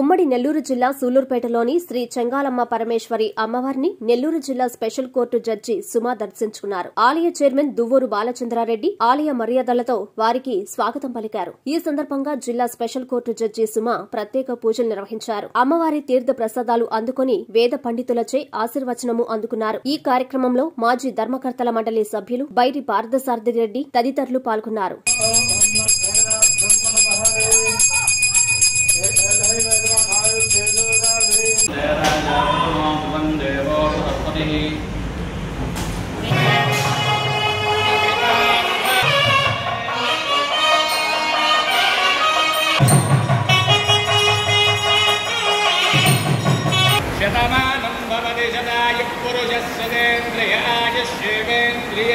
ఉమ్మడి నెల్లూరు జిల్లా సూలూరుపేటలోని శ్రీ చెంగాలమ్మ పరమేశ్వరి అమ్మవారిని నెల్లూరు జిల్లా స్పెషల్ కోర్టు జడ్జి సుమా దర్శించుకున్నారు. ఆలయ చైర్మన్ దువ్వూరు బాలచంద్రారెడ్డి ఆలయ మర్యాదలతో వారికి స్వాగతం పలికారు. ఈ సందర్భంగా జిల్లా స్పెషల్ కోర్టు జడ్జి సుమా ప్రత్యేక పూజలు నిర్వహించారు. అమ్మవారి తీర్థ ప్రసాదాలు అందుకుని వేద పండితులచే ఆశీర్వచనము అందుకున్నారు. ఈ కార్యక్రమంలో మాజీ ధర్మకర్తల మండలి సభ్యులు బైరి పార్థసారథి రెడ్డి తదితరులు పాల్గొన్నారు. करते हैं। शतमानं भवति शतायुः शिवेन्द्रिय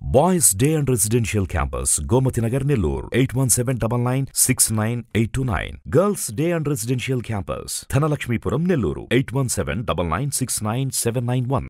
Boys Day and Residential Campus, Gomatinagar Nellur, 817-99-6982-9. Girls Day and Residential Campus, Thanalakshmipuram Nellur, 817-99-6971.